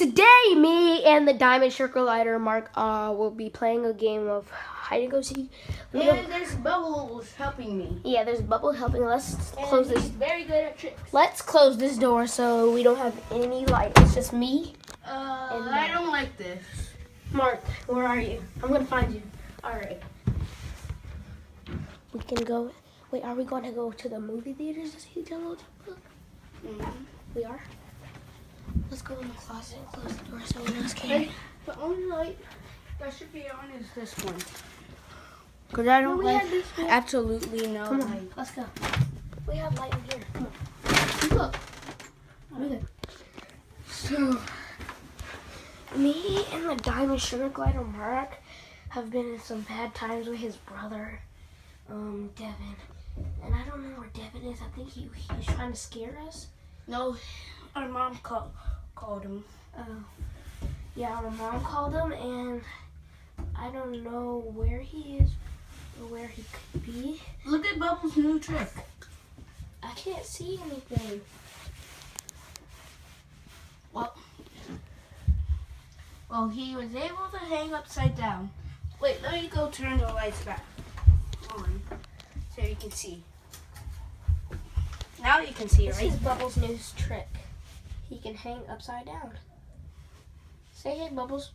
Today, me and the Diamond Sugar Glider Mark uh, will be playing a game of hide and go seek. Me go- there's Bubbles helping me. Yeah, there's Bubble helping. Let's And close he's this. very good at tricks. Let's close this door so we don't have any light. It's just me. Uh, And I don't like this. Mark, where are you? I'm gonna find you. All right. We can go. Wait, are we going to go to the movie theaters to see Jello? Mhm. We are. Let's go in the closet and close the door so no one's can. Hey, the only light that should be on is this one. Cause I don't we like one. absolutely no Come on, light. let's go. We have light in here. Come on. Look. Look So, me and the Diamond Sugar Glider Mark have been in some bad times with his brother, um, Devin. And I don't know where Devin is. I think he he's trying to scare us. No, our mom called called him. Oh. Yeah, our mom called him, and I don't know where he is or where he could be. Look at Bubbles' new trick. I can't see anything. Well, well, he was able to hang upside down. Wait, let me go turn the lights back on so you can see. Now you can see, This right? is Bubbles' new trick. He can hang upside down. Say hey, Bubbles.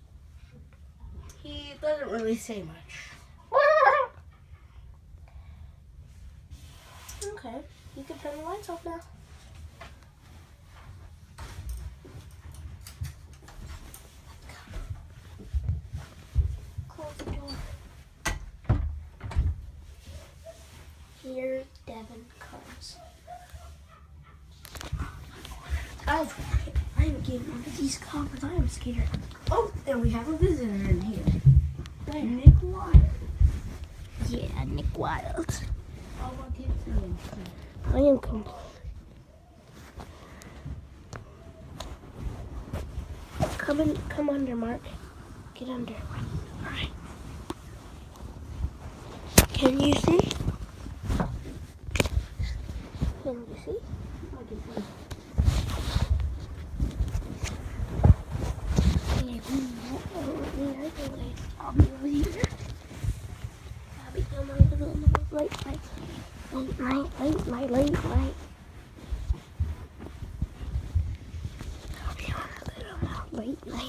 He doesn't really say much. okay, you can turn the lights off now. Close the door. Here Devin comes. I, I am getting under these covers. I am scared. Oh, and we have a visitor in here. Nick Wilde. Yeah, Nick Wilde. What kids in I am com- Come in, come under, Mark. Get under. All right. Can you see? Can you see? Yeah, I'll be over here. I'll be on little light, light, light, light, light, light, light, light.